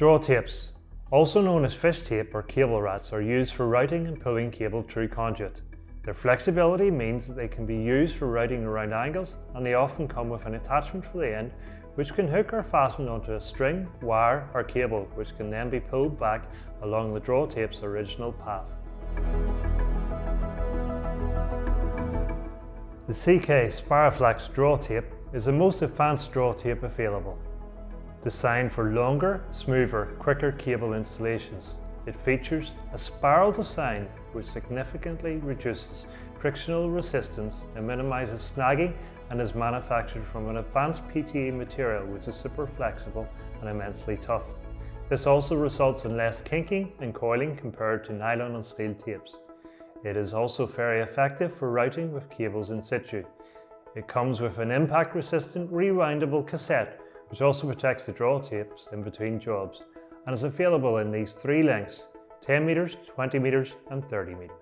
Draw tapes, also known as fish tape or cable rats, are used for routing and pulling cable through conduit. Their flexibility means that they can be used for routing around angles and they often come with an attachment for the end which can hook or fasten onto a string, wire or cable which can then be pulled back along the draw tape's original path. The CK Spiraflex draw tape is the most advanced draw tape available. Designed for longer, smoother, quicker cable installations, it features a spiral design which significantly reduces frictional resistance and minimises snagging and is manufactured from an advanced PTE material which is super flexible and immensely tough. This also results in less kinking and coiling compared to nylon and steel tapes. It is also very effective for routing with cables in situ. It comes with an impact resistant rewindable cassette which also protects the draw tapes in between jobs and is available in these three lengths 10 metres, 20 metres and 30 metres.